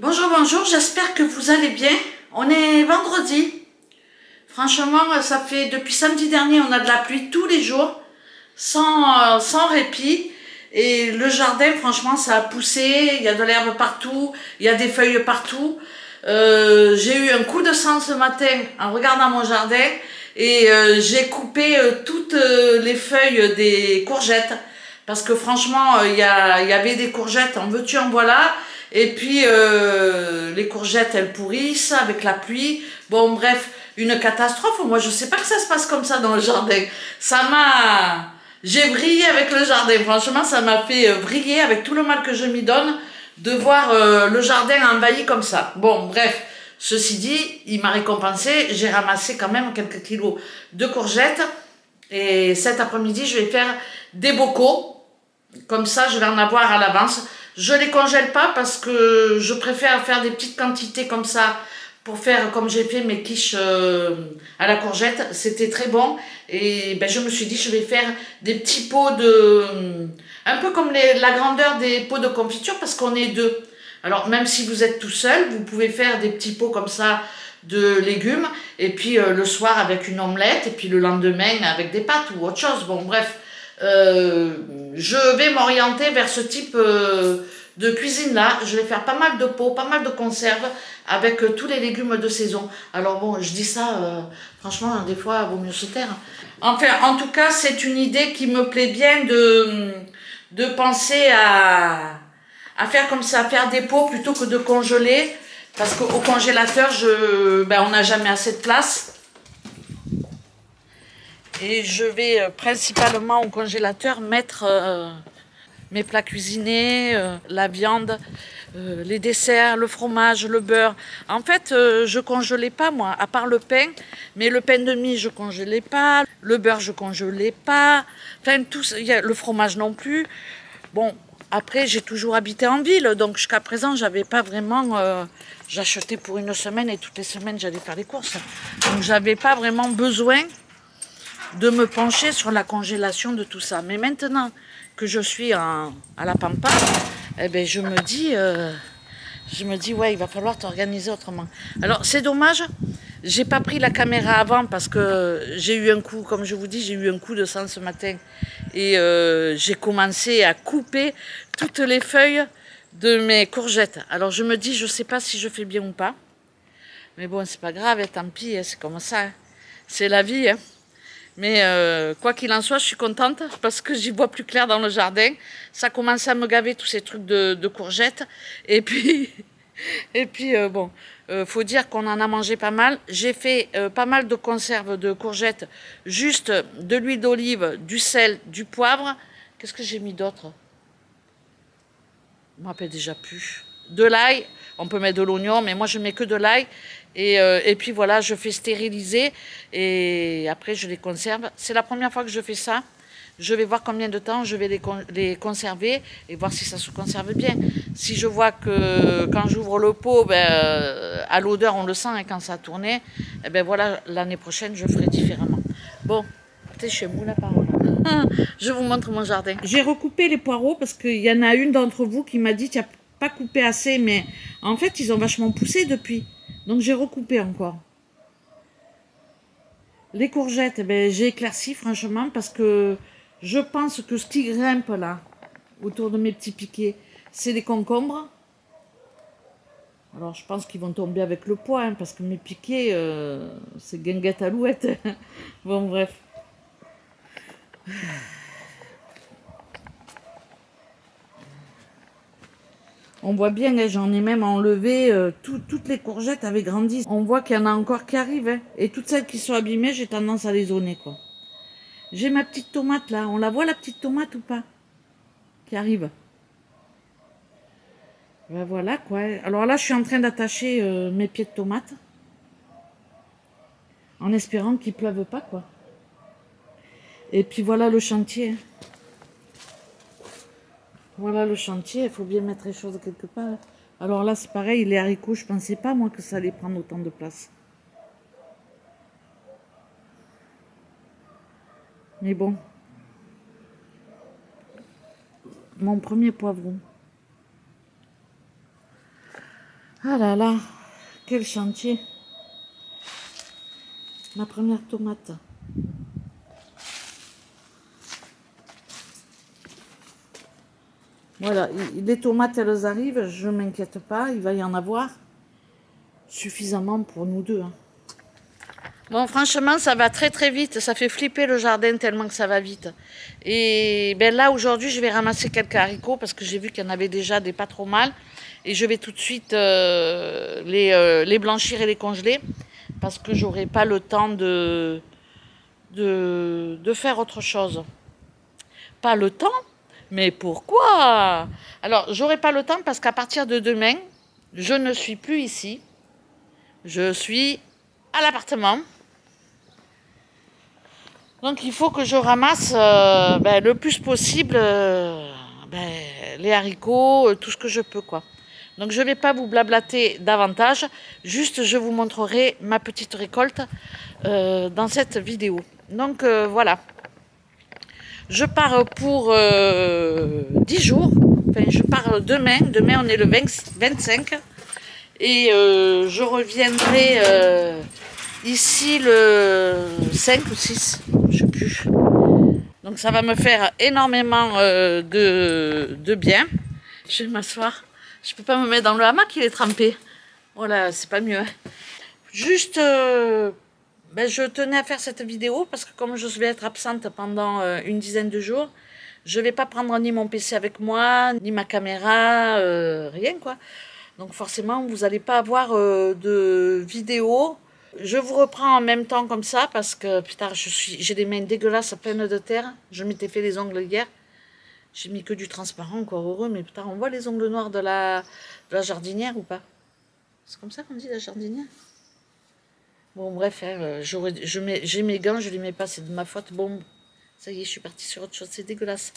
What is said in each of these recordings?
Bonjour, bonjour, j'espère que vous allez bien. On est vendredi. Franchement, ça fait depuis samedi dernier, on a de la pluie tous les jours, sans, euh, sans répit. Et le jardin, franchement, ça a poussé, il y a de l'herbe partout, il y a des feuilles partout. Euh, j'ai eu un coup de sang ce matin en regardant mon jardin et euh, j'ai coupé toutes les feuilles des courgettes parce que franchement, il y, y avait des courgettes en veux-tu, en voilà. Et puis, les courgettes, elles pourrissent avec la pluie. Bon, bref, une catastrophe. Moi, je sais pas que ça se passe comme ça dans le jardin. Ça m'a... J'ai brillé avec le jardin. Franchement, ça m'a fait euh, briller avec tout le mal que je m'y donne de voir euh, le jardin envahi comme ça. Bon, bref. Ceci dit, il m'a récompensé. J'ai ramassé quand même quelques kilos de courgettes. Et cet après-midi, je vais faire des bocaux. Comme ça, je vais en avoir à l'avance. Je les congèle pas parce que je préfère faire des petites quantités comme ça pour faire comme j'ai fait mes quiches euh, à la courgette. C'était très bon. Et ben, je me suis dit, je vais faire des petits pots de... Un peu comme la grandeur des pots de confiture parce qu'on est deux. Alors même si vous êtes tout seul, vous pouvez faire des petits pots comme ça de légumes. Et puis euh, le soir avec une omelette. Et puis le lendemain avec des pâtes ou autre chose. Bon bref, euh, je vais m'orienter vers ce type de cuisine là. Je vais faire pas mal de pots, pas mal de conserves avec euh, tous les légumes de saison. Alors bon, je dis ça, euh, franchement, des fois, il vaut mieux se taire. Enfin, en tout cas, c'est une idée qui me plaît bien de, de penser à, à faire comme ça, faire des pots plutôt que de congeler. Parce qu'au congélateur, je, ben, on n'a jamais assez de place. Et je vais euh, principalement au congélateur mettre mes plats cuisinés, la viande, euh, les desserts, le fromage, le beurre. En fait, euh, je congelais pas moi, à part le pain. Mais le pain de mie, je congelais pas. Le beurre, je congelais pas. Enfin, tout, le fromage non plus. Bon, après, j'ai toujours habité en ville, donc jusqu'à présent, j'avais pas vraiment. Euh, j'achetais pour une semaine et toutes les semaines, j'allais faire les courses. Donc, j'avais pas vraiment besoin de me pencher sur la congélation de tout ça. Mais maintenant que je suis à la pampa, eh ben, je me dis, euh, je me dis, ouais, il va falloir t'organiser autrement. Alors, c'est dommage, j'ai pas pris la caméra avant parce que j'ai eu un coup, comme je vous dis, j'ai eu un coup de sang ce matin et euh, j'ai commencé à couper toutes les feuilles de mes courgettes. Alors, je me dis, je sais pas si je fais bien ou pas, mais bon, c'est pas grave, tant pis, hein, c'est comme ça, hein. c'est la vie. Hein. Mais euh, quoi qu'il en soit, je suis contente parce que j'y vois plus clair dans le jardin. Ça commence à me gaver tous ces trucs de, courgettes. Et puis, et euh, bon, euh, faut dire qu'on en a mangé pas mal. J'ai fait pas mal de conserves de courgettes, juste de l'huile d'olive, du sel, du poivre. Qu'est-ce que j'ai mis d'autre? Je me rappelle déjà plus. De l'ail, on peut mettre de l'oignon, mais moi je mets que de l'ail. Et, euh, et, puis voilà, je fais stériliser et après je les conserve. C'est la première fois que je fais ça. Je vais voir combien de temps je vais les, les conserver et voir si ça se conserve bien. Si je vois que quand j'ouvre le pot, ben, euh, à l'odeur on le sent et quand ça a tourné, eh ben voilà, l'année prochaine je ferai différemment. Bon, c'est chez moi la parole. je vous montre mon jardin. J'ai recoupé les poireaux parce qu'il y en a une d'entre vous qui m'a dit pas coupé assez, mais en fait ils ont vachement poussé depuis. Donc j'ai recoupé encore. Les courgettes, eh ben, j'ai éclairci franchement parce que je pense que ce qui grimpe là, autour de mes petits piquets, c'est des concombres. Alors je pense qu'ils vont tomber avec le poids, hein, parce que mes piquets, euh, c'est guinguette alouette. bon bref. On voit bien, hein, j'en ai même enlevé, euh, toutes les courgettes avaient grandi. On voit qu'il y en a encore qui arrivent. Hein. Et toutes celles qui sont abîmées, j'ai tendance à les zoner. J'ai ma petite tomate là. On la voit la petite tomate ou pas? Qui arrive. Ben voilà quoi. Alors là, je suis en train d'attacher euh, mes pieds de tomate. En espérant qu'il pleuve pas quoi. Et puis voilà le chantier. Hein. Voilà le chantier, il faut bien mettre les choses quelque part. Alors là, c'est pareil, les haricots, je pensais pas, moi, que ça allait prendre autant de place. Mais bon. Mon premier poivron. Ah là là, quel chantier. Ma première tomate. Voilà, les tomates, elles arrivent, je ne m'inquiète pas, il va y en avoir suffisamment pour nous deux. Hein. Bon, franchement, ça va très très vite. Ça fait flipper le jardin tellement que ça va vite. Et ben là, aujourd'hui, je vais ramasser quelques haricots parce que j'ai vu qu'il y en avait déjà des pas trop mal. Et je vais tout de suite euh, les, euh, les, blanchir et les congeler parce que j'aurai pas le temps de faire autre chose. Pas le temps Mais pourquoi? Alors, j'aurai pas le temps parce qu'à partir de demain, je ne suis plus ici. Je suis à l'appartement. Donc il faut que je ramasse euh, ben, le plus possible euh, ben, les haricots, euh, tout ce que je peux. Donc je ne vais pas vous blablater davantage, juste je vous montrerai ma petite récolte dans cette vidéo. Donc voilà, je pars pour 10 jours, enfin je pars demain, demain on est le 25 et je reviendrai ici le 5 ou 6, je sais plus. Donc ça va me faire énormément euh, de, bien. Je vais m'asseoir. Je peux pas me mettre dans le hamac, il est trempé. Voilà, c'est pas mieux. Hein. Juste, euh, ben, je tenais à faire cette vidéo parce que comme je vais être absente pendant euh, une dizaine de jours, je vais pas prendre ni mon PC avec moi, ni ma caméra, rien quoi. Donc forcément, vous n'allez pas avoir de vidéo je vous reprends en même temps comme ça parce que putain, j'ai des mains dégueulasses, pleines de terre. Je m'étais fait les ongles hier. J'ai mis que du transparent, encore heureux, mais putain, on voit les ongles noirs de la, de la jardinière ou pas? C'est comme ça qu'on dit la jardinière? Bon, bref, hein, euh, j'ai mes gants, je les mets pas, c'est de ma faute. Bon, ça y est, je suis partie sur autre chose, c'est dégueulasse.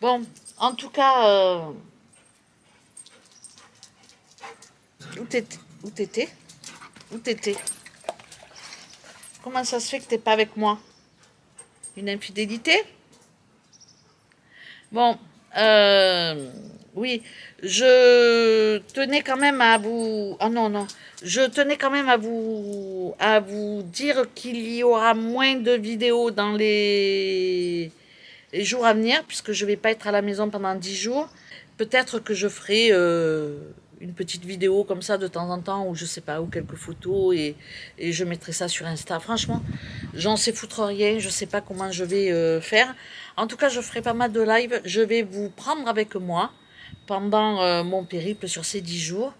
Bon, en tout cas, euh, où t'étais? Où t'étais? Comment ça se fait que tu n'es pas avec moi? Une infidélité? Bon, euh, oui, je tenais quand même à vous... Ah non, non. Je tenais quand même à vous, à vous dire qu'il y aura moins de vidéos dans les, jours à venir, puisque je vais pas être à la maison pendant 10 jours. Peut-être que je ferai... Euh, une petite vidéo comme ça de temps en temps, ou je sais pas, ou quelques photos, et, je mettrai ça sur Insta. Franchement, j'en sais foutre rien, je sais pas comment je vais euh, faire. En tout cas, je ferai pas mal de live. Je vais vous prendre avec moi pendant euh, mon périple sur ces 10 jours.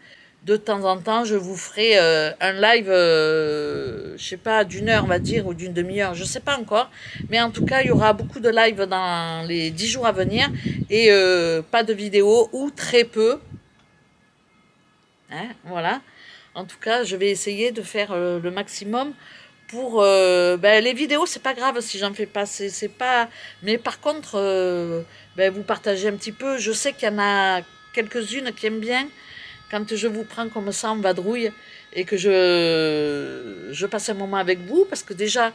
De temps en temps, je vous ferai euh, un live, je sais pas, d'une heure, on va dire, ou d'une demi-heure, je sais pas encore. Mais en tout cas, il y aura beaucoup de live dans les 10 jours à venir, et pas de vidéo, ou très peu, Hein, voilà. En tout cas, je vais essayer de faire euh, le maximum pour euh, ben, les vidéos. C'est pas grave si j'en fais pas. C'est pas. Mais par contre, euh, ben, vous partagez un petit peu. Je sais qu'il y en a quelques-unes qui aiment bien quand je vous prends comme ça en vadrouille et que je, je passe un moment avec vous parce que déjà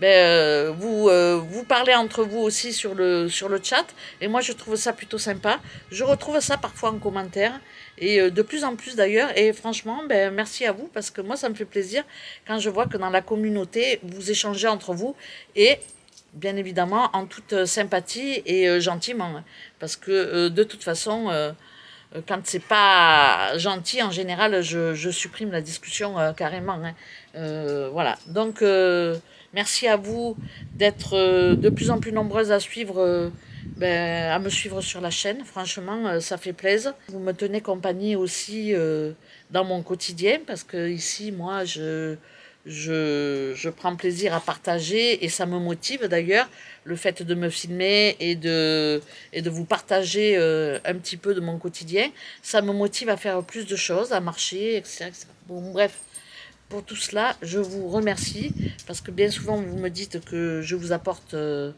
ben, euh, vous, euh, vous parlez entre vous aussi sur le, sur le chat. Et moi, je trouve ça plutôt sympa. Je retrouve ça parfois en commentaire. Et euh, de plus en plus d'ailleurs. Et franchement, ben, merci à vous parce que moi, ça me fait plaisir quand je vois que dans la communauté, vous échangez entre vous. Et bien évidemment, en toute sympathie et gentiment. Parce que de toute façon quand c'est pas gentil, en général, je, je supprime la discussion carrément. Hein. voilà. Donc, Merci à vous d'être euh, de plus en plus nombreuses à suivre, euh, ben, à me suivre sur la chaîne. Franchement, euh, ça fait plaisir. Vous me tenez compagnie aussi dans mon quotidien parce que ici, moi, je, je, je, prends plaisir à partager et ça me motive d'ailleurs le fait de me filmer et de, et de vous partager un petit peu de mon quotidien. Ça me motive à faire plus de choses, à marcher, etc. etc. Bon, bref pour tout cela, je vous remercie parce que bien souvent vous me dites que je vous apporte euh,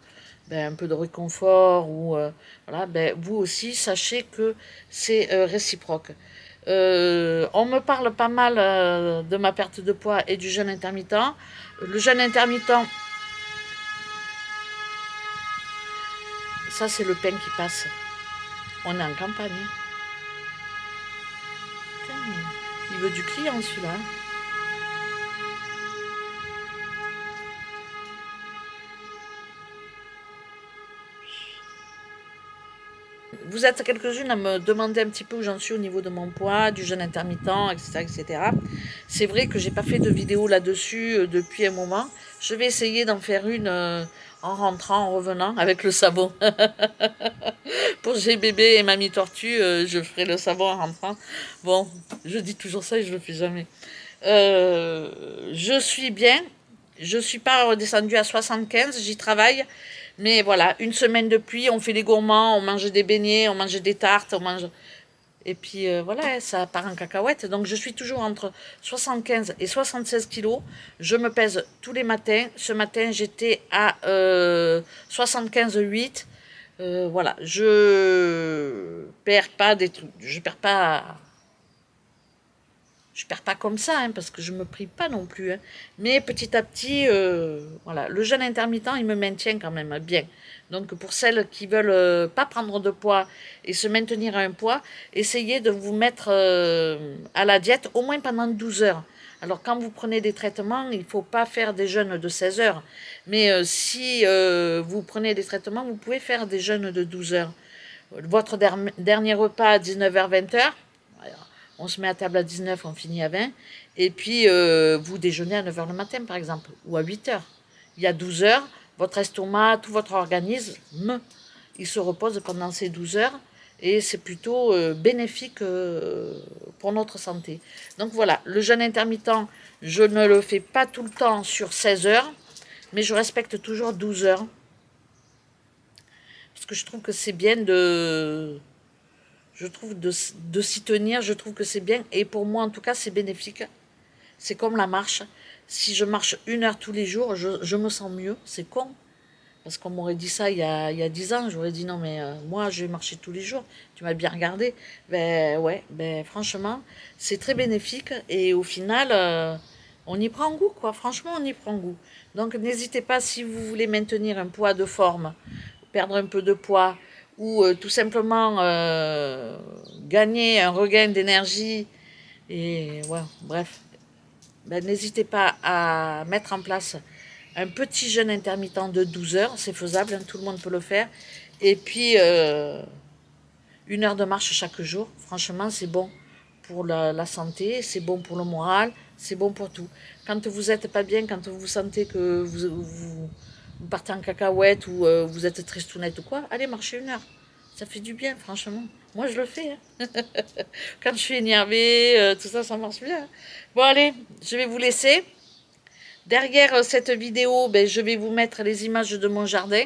ben, un peu de réconfort ou euh, voilà, ben, vous aussi sachez que c'est euh, réciproque. on me parle pas mal de ma perte de poids et du jeûne intermittent. Le jeûne intermittent, ça c'est le pain qui passe. On est en campagne. veut du client celui-là. Vous êtes quelques-unes à me demander un petit peu où j'en suis au niveau de mon poids, du jeûne intermittent, etc. etc. C'est vrai que j'ai pas fait de vidéo là-dessus euh, depuis un moment. Je vais essayer d'en faire une euh, en rentrant, en revenant, avec le savon. Pour GBB et Mamie Tortue, euh, je ferai le savon en rentrant. Bon, je dis toujours ça et je le fais jamais. je suis bien. Je suis pas redescendue à 75, j'y travaille. Mais voilà, une semaine de pluie, on fait les gourmands, on mange des beignets, on mange des tartes, on mange... Et puis euh, voilà, ça part en cacahuète. Donc je suis toujours entre 75 et 76 kilos. Je me pèse tous les matins. Ce matin, j'étais à euh, 75,8. Euh, voilà, je perds pas des trucs. Je perds pas je perds pas comme ça, hein, parce que je me prie pas non plus. Hein. Mais petit à petit, euh, voilà, le jeûne intermittent, il me maintient quand même bien. Donc pour celles qui veulent euh, pas prendre de poids et se maintenir à un poids, essayez de vous mettre euh, à la diète au moins pendant 12 heures. Alors quand vous prenez des traitements, il faut pas faire des jeûnes de 16 heures. Mais si vous prenez des traitements, vous pouvez faire des jeûnes de 12 heures. Votre dernier repas à 19h, 20h, on se met à table à 19, on finit à 20. Et puis, euh, vous déjeunez à 9h le matin, par exemple, ou à 8h. Il y a 12 heures, votre estomac, tout votre organisme, il se repose pendant ces 12 heures. Et c'est plutôt euh, bénéfique euh, pour notre santé. Donc voilà, le jeûne intermittent, je ne le fais pas tout le temps sur 16 heures, mais je respecte toujours 12 heures. Parce que je trouve que c'est bien de je trouve de, s'y tenir, je trouve que c'est bien. Et pour moi, en tout cas, c'est bénéfique. C'est comme la marche. Si je marche une heure tous les jours, je, me sens mieux. C'est con. Parce qu'on m'aurait dit ça il y a, dix ans. J'aurais dit non, mais euh, moi, je vais marcher tous les jours. Tu m'as bien regardé. Ben ouais, ben franchement, c'est très bénéfique. Et au final, euh, on y prend goût, quoi. Franchement, on y prend goût. Donc, n'hésitez pas, si vous voulez maintenir un poids de forme, perdre un peu de poids, ou euh, tout simplement euh, gagner un regain d'énergie et ouais, bref, ben, n'hésitez pas à mettre en place un petit jeûne intermittent de 12 heures, c'est faisable, hein, tout le monde peut le faire, et puis euh, une heure de marche chaque jour, franchement c'est bon pour la, santé, c'est bon pour le moral, c'est bon pour tout. Quand vous n'êtes pas bien, quand vous sentez que vous, vous vous partez en cacahuète ou euh, vous êtes tristounette ou quoi, allez marcher une heure. Ça fait du bien, franchement. Moi, je le fais. Hein. Quand je suis énervée, euh, tout ça, ça marche bien. Bon, allez, je vais vous laisser. Derrière euh, cette vidéo, ben, je vais vous mettre les images de mon jardin.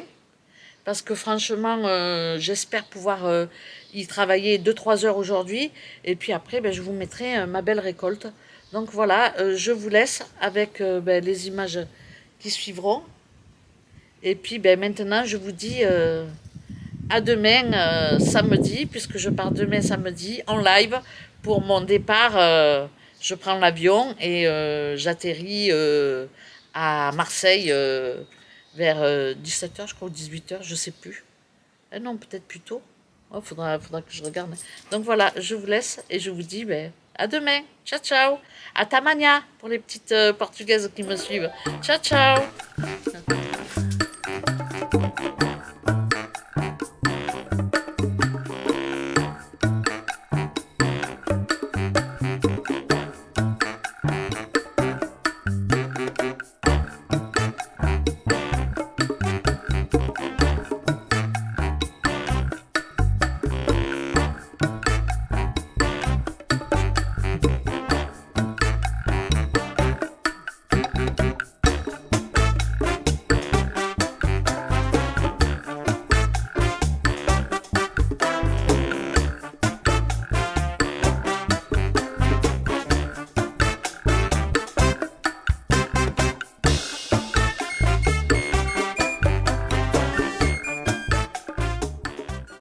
Parce que franchement, j'espère pouvoir y travailler 2-3 heures aujourd'hui. Et puis après, ben, je vous mettrai ma belle récolte. Donc voilà, je vous laisse avec ben, les images qui suivront. Et puis ben, maintenant, je vous dis euh, à demain euh, samedi, puisque je pars demain samedi en live pour mon départ. Euh, je prends l'avion et j'atterris à Marseille vers 17h, je crois, ou 18h, je sais plus. Eh non, peut-être plus tôt. Il oh, faudra, faudra que je regarde. Donc voilà, je vous laisse et je vous dis ben, à demain. Ciao, ciao. À Tamania pour les petites portugaises qui me suivent. Ciao, ciao.